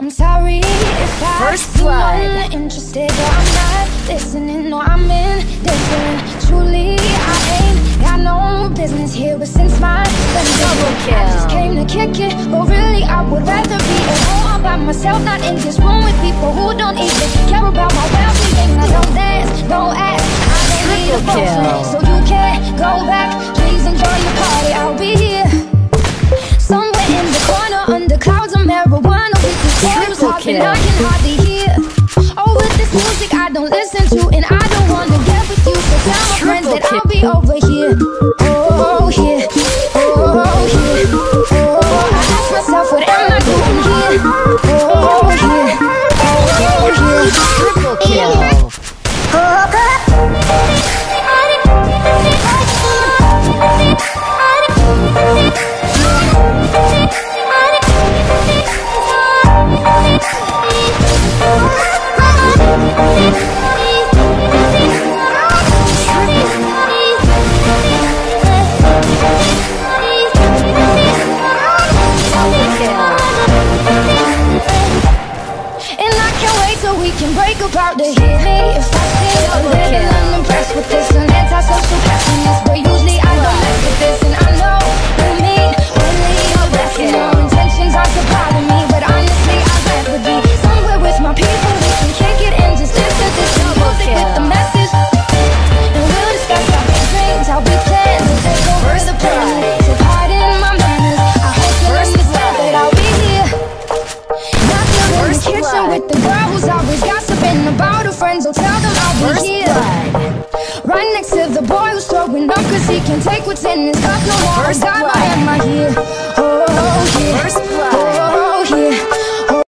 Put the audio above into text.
I'm sorry if I First blood. uninterested, but I'm not listening. No, I'm indifferent. Truly, I ain't got no business here. But since my Double I just came to kick it. But really, I would rather be at home all by myself, not in this room with people who don't even care about my well-being. Over here. Oh, break apart to hit me If I seem a little kill. unimpressed with this. An antisocial pessimist But usually I don't mess with this. And I know you mean. Only best And your intentions are surprising me But honestly I'd rather be somewhere with my people We can kick it and just listen to some music with the message. And we'll discuss our big dreams How we plan to take over the planet So pardon my manners. I hope you understand that I'll be here. Not in the kitchen with the girl who's First blood. Right next to the boy who's throwing up cause he can't take what's in his cup no more. First God, blood. why am I here? Oh,